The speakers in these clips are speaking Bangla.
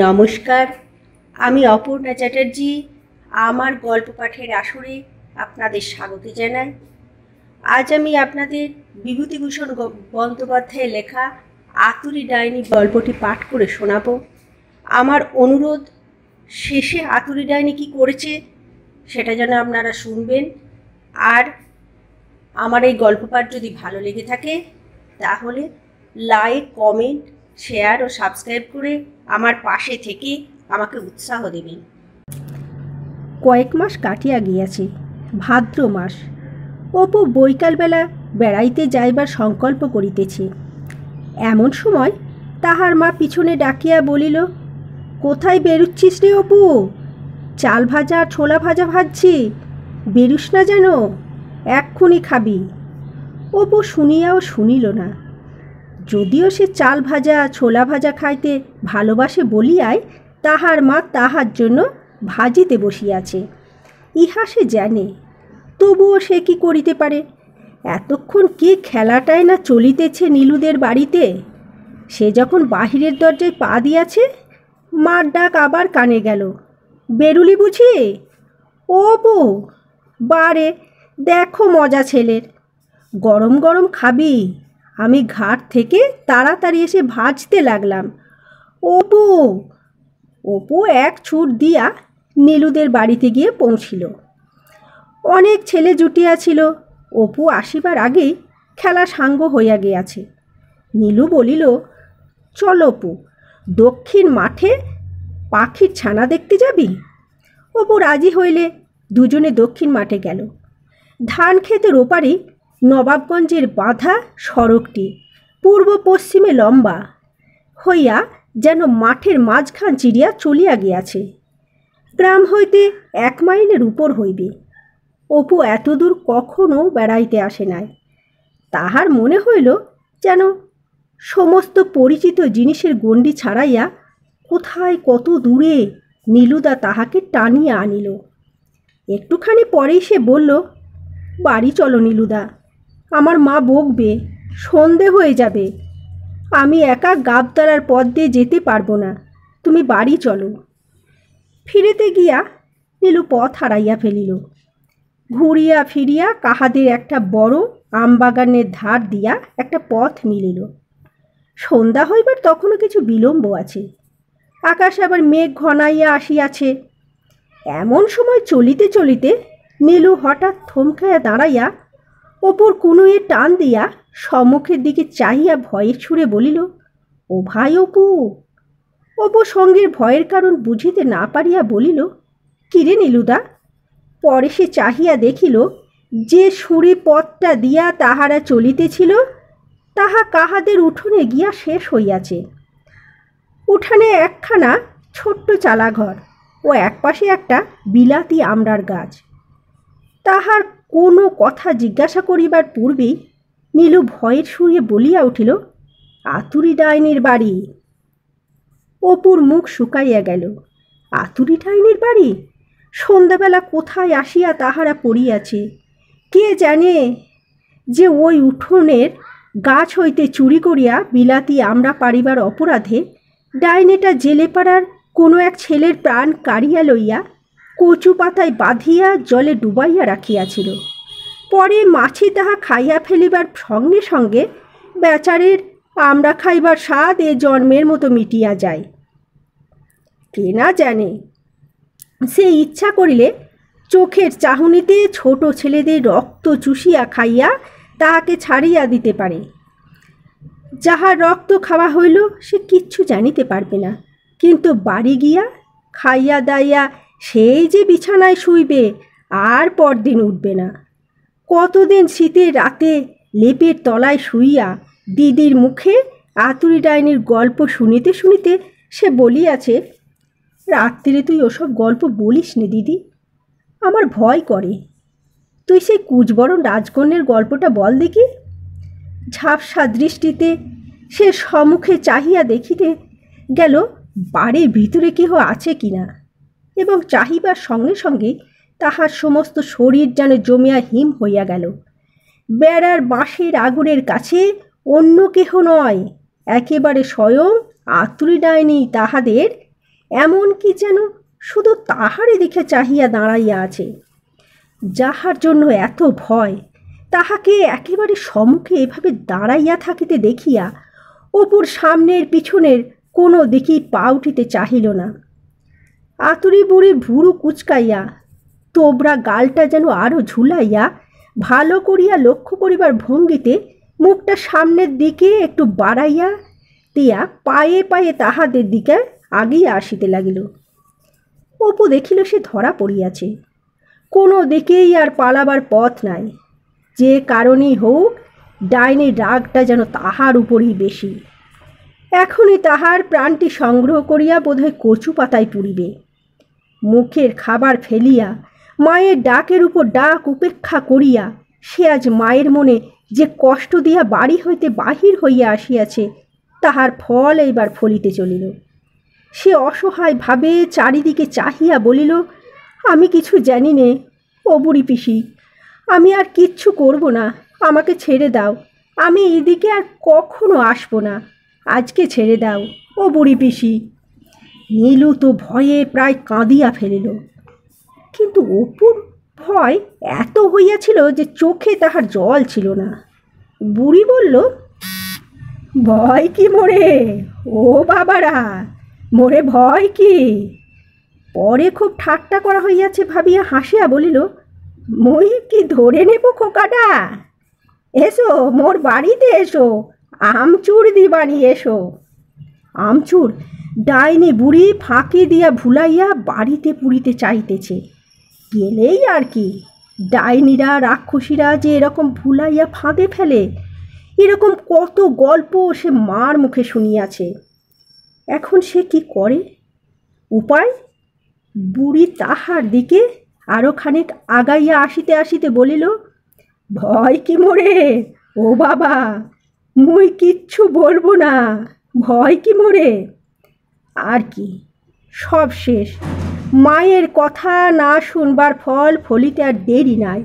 নমস্কার, আমি অপর্ণা চ্যাটার্জি। আমার গল্প পাঠের আসরে আপনাদের স্বাগত জানাই। আজ আমি আপনাদের বিভূতিভূষণ বন্দ্যোপাধ্যায়ের লেখা আতুরি ডাইনি গল্পটি পাঠ করে শোনাব। আমার অনুরোধ, শেষে আতুরি ডাইনি কী করেছে সেটা যেন আপনারা শুনবেন। আর আমার এই গল্প পাঠ যদি ভালো লেগে থাকে, তাহলে লাইক কমেন্ট শেয়ার ও সাবস্ক্রাইব করে আমার পাশে থেকে আমাকে উৎসাহ দেবেন। কয়েক মাস কাটিয়া গিয়াছে, ভাদ্র মাস। অপু বৈকালবেলা বেড়াইতে যাইবার সংকল্প করিতেছে। এমন সময় তাহার মা পিছনে ডাকিয়া বলিল, কোথায় বেরুচ্ছিস রে অপু? চাল ভাজা, ছোলা ভাজা ভাজছি, বেরুস না যেন, এক্ষুনি খাবি। অপু শুনিয়াও শুনিল না। যদিও সে চাল ভাজা, ছোলা ভাজা খাইতে ভালোবাসে বলিয়ায় তাহার মা তাহার জন্য ভাজিতে বসিয়াছে। ইহা সে জানে, তবুও সে কি করিতে পারে? এতক্ষণ কে খেলাটাই না চলিতেছে নীলুদের বাড়িতে? সে যখন বাহিরের দরজায় পা দিয়াছে, মার ডাক আবার কানে গেল। বেরুলি বুঝি? ও বউ, বারে, দেখো মজা ছেলের। গরম গরম খাবি? আমি ঘাট থেকে তাড়াতাড়ি এসে ভাজতে লাগলাম। অপু অপু এক ছুট দিয়া নীলুদের বাড়িতে গিয়ে পৌঁছিল। অনেক ছেলে জুটিয়াছিল অপু আসিবার আগেই খেলা সাঙ্গ হইয়া গিয়াছে। নীলু বলিল, চল অপু, দক্ষিণ মাঠে পাখির ছানা দেখতে যাবি? অপু রাজি হইলে দুজনে দক্ষিণ মাঠে গেল। ধান ক্ষেতের ওপারেই নবাবগঞ্জের বাঁধা সড়কটি পূর্ব পশ্চিমে লম্বা হইয়া যেন মাঠের মাঝখান চিড়িয়া চলিয়া গিয়াছে। গ্রাম হইতে এক মাইলের উপর হইবে। অপু এতদূর কখনো বেড়াইতে আসে নাই। তাহার মনে হইল যেন সমস্ত পরিচিত জিনিসের গণ্ডি ছাড়াইয়া কোথায় কত দূরে নীলুদা তাহাকে টানিয়া আনিল। একটুখানি পরেই সে বলল, বাড়ি চলো নীলুদা। আমার মা বকবে, সন্ধে হয়ে যাবে। আমি একা গাবতলার পথ দিয়ে যেতে পারব না। তুমি বাড়ি চলো। ফিরেতে গিয়া নীলু পথ হারাইয়া ফেলিল। ঘুরিয়া ফিরিয়া কাহাদের একটা বড় আমবাগানের ধার দিয়া একটা পথ মিলিল। সন্ধ্যা হইবার তখনও কিছু বিলম্ব আছে। আকাশ আবার মেঘ ঘনাইয়া আসিয়াছে। এমন সময় চলিতে চলিতে নীলু হঠাৎ থমকাইয়া দাঁড়াইয়া অপুর কুনুয়ে টান দিয়া সম্মুখের দিকে চাহিয়া ভয়ে ছুঁড়ে বলিল, ও ভাই অপু! অপু সঙ্গীর ভয়ের কারণ বুঝিতে না পারিয়া বলিল, কিরে নীলুদা? পরে সে চাহিয়া দেখিল, যে সুরে পথটা দিয়া তাহারা চলিতেছিল, তাহা কাহাদের উঠোনে গিয়া শেষ হইয়াছে। উঠানে একখানা ছোট্ট চালাঘর ও একপাশে একটা বিলাতি আমড়ার গাছ। তাহার কোনো কথা জিজ্ঞাসা করিবার পূর্বেই নীলু ভয়ের সুরে বলিয়া উঠিল, আতুরি ডাইনির বাড়ি? অপুর মুখ শুকাইয়া গেল, আতুরি ডাইনির বাড়ি? সন্ধ্যাবেলা কোথায় আসিয়া তাহারা পড়িয়াছে? কে জানে যে ওই উঠোনের গাছ হইতে চুরি করিয়া বিলাতি আমরা পারিবার অপরাধে ডাইনেটা জেলে পাড়ার কোনো এক ছেলের প্রাণ কাড়িয়া লইয়া কচু পাতায় বাঁধিয়া জলে ডুবাইয়া রাখিয়াছিল। পরে মাছি তাহা খাইয়া ফেলিবার সঙ্গে সঙ্গে বেচারের আমরা খাইবার স্বাদ এ জন্মের মতো মিটিয়া যায়। কে না জানে? সে ইচ্ছা করিলে চোখের চাহনিতে ছোট ছেলেদের রক্ত চুষিয়া খাইয়া তাহাকে ছাড়িয়া দিতে পারে। যাহার রক্ত খাওয়া হইল সে কিচ্ছু জানিতে পারবে না। কিন্তু বাড়ি গিয়া খাইয়া দাইয়া সেই যে বিছানায় শুইবে আর পরদিন উঠবে না। কতদিন শীতের রাতে লেপের তলায় শুইয়া দিদির মুখে আতুরি ডাইনির গল্প শুনিতে শুনিতে সে বলিয়াছে রাত্রিরে তুই ওসব গল্প বলিস নে দিদি, আমার ভয় করে। তুই সেই কুচবরণ রাজকন্যের গল্পটা বল দেখি। ঝাপসা দৃষ্টিতে সে সমুখে চাহিয়া দেখিতে গেল, বাড়ির ভিতরে কেহ আছে কিনা? এবং চাহিবার সঙ্গে সঙ্গে তাহার সমস্ত শরীর যেন জমিয়া হিম হইয়া গেল। বেড়ার বাঁশের আগুনের কাছে অন্য কেহ নয়, একেবারে স্বয়ং আতুরি ডাইনি তাহাদের এমন কি যেন শুধু তাহারই দিকে চাহিয়া দাঁড়াইয়া আছে। যাহার জন্য এত ভয়, তাহাকে একেবারে সম্মুখে এভাবে দাঁড়াইয়া থাকিতে দেখিয়া অপুর সামনের পিছনের কোনো দিকেই পা উঠিতে চাহিল না। আতুরি বুড়ি ভুরু কুচকাইয়া তোবরা গালটা যেন আরও ঝুলাইয়া, ভালো করিয়া লক্ষ্য করিবার ভঙ্গিতে মুখটা সামনের দিকে একটু বাড়াইয়া দিয়া পায়ে পায়ে তাহাদের দিকে আগিয়া আসিতে লাগিল। অপু দেখিল সে ধরা পড়িয়াছে। কোনো দিকেই আর পালাবার পথ নাই। যে কারণেই হোক ডাইনির রাগটা যেন তাহার উপরই বেশি। এখনই তাহার প্রাণটি সংগ্রহ করিয়া বোধহয় কচু পাতায় পুরিবে মুখের খাবার ফেলিয়া, মায়ের ডাকের উপর ডাক উপেক্ষা করিয়া, সে আজ মায়ের মনে যে কষ্ট দিয়া বাড়ি হইতে বাহির হইয়া আসিয়াছে, তাহার ফল এইবার ফলিতে চলিল। সে অসহায় ভাবে চারিদিকে চাহিয়া বলিল, আমি কিছু জানি নে, ও বুড়ি পিসি, আমি আর কিচ্ছু করব না, আমাকে ছেড়ে দাও, আমি এদিকে আর কখনো আসব না, আজকে ছেড়ে দাও, ও বুড়ি পিসি। নীলু তো ভয়ে প্রায় কাঁদিয়া ফেলিল। কিন্তু অপুর ভয় এত হইয়াছিল যে চোখে তাহার জল ছিল না। বুড়ি বলল, ভয় কি মোরে? ও বাবারা, মোরে ভয় কি? পরে খুব ঠাট্টা করা হইয়াছে ভাবিয়া হাসিয়া বলিল, মই কি ধরে নেব খোকাটা? এসো, মোর বাড়িতে এসো আমচুর দিবানি এসো। আমচুর। ডাইনি বুড়ি ফাঁকি দিয়া ভুলাইয়া বাড়িতে পুড়িতে চাইতেছে গেলেই আর কি। ডাইনিরা, রাক্ষসীরা যে এরকম ভুলাইয়া ফাঁদে ফেলে, এরকম কত গল্প সে মার মুখে শুনিয়াছে। এখন সে কি করে? উপায়? বুড়ি তাহার দিকে আরও খানিক আগাইয়া আসিতে আসিতে বলিল, ভয় কি মোরে? ও বাবা, মুই কিচ্ছু বলব না। ভয় কি মোরে? আর কি? সব শেষ। মায়ের কথা না শুনবার ফল ফলিতে আর দেরি নাই।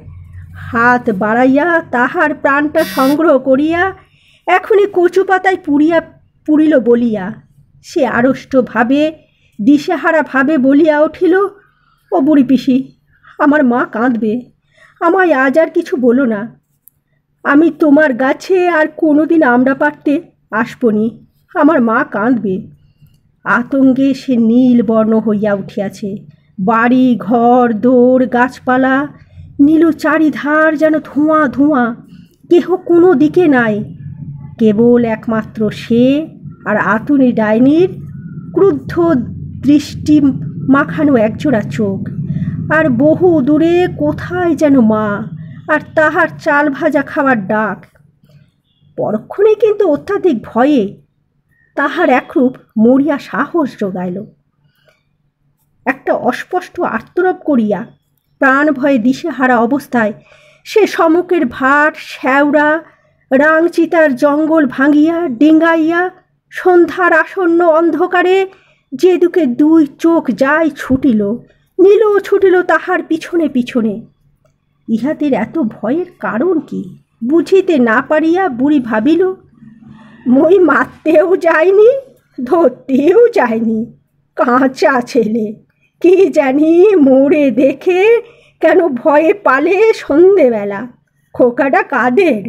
হাত বাড়াইয়া তাহার প্রাণটা সংগ্রহ করিয়া এখনই কচু পাতায় পুড়িয়া পুড়িল বলিয়া সে আড়ষ্টভাবে দিশেহারা ভাবে বলিয়া উঠিল, ও বুড়ি পিসি, আমার মা কাঁদবে। আমায় আজ আর কিছু বলো না। আমি তোমার গাছে আর কোনোদিন আমরা পারতে আসবনি আমার মা কাঁদবে। আতঙ্কে সে নীল বর্ণ হইয়া উঠিয়াছে। বাড়ি, ঘর দৌড় গাছপালা নীল চারিধার যেন ধোঁয়া ধোঁয়া। কেহ কোনো দিকে নাই। কেবল একমাত্র সে আর আতুনি ডাইনির ক্রুদ্ধ দৃষ্টি মাখানো একজোড়া চোখ। আর বহু দূরে কোথায় যেন মা আর তাহার চাল ভাজা খাওয়ার ডাক। পরক্ষণে কিন্তু অত্যাধিক ভয়ে তাহার একরূপ মরিয়া সাহস যোগাইল একটা অস্পষ্ট আর্তরব করিয়া প্রাণ ভয়ে দিশেহারা অবস্থায় সে সমুখের ভাট শ্যাওড়া, রাংচিতার জঙ্গল ভাঙিয়া, ডিঙ্গাইয়া, সন্ধ্যার আসন্ন অন্ধকারে যেদিকে দুই চোখ যায় ছুটিল, নীল ছুটিল তাহার পিছনে পিছনে। ইহাদের এত ভয়ের কারণ কি? বুঝিতে না পারিয়া বুড়ি ভাবিল মই মারতেও যাইনি, ধরতেও যাইনি। কাঁচা ছেলে, কি জানি মোড়ে দেখে কেন ভয়ে পালে সন্ধেবেলা। খোকাটা কাদের?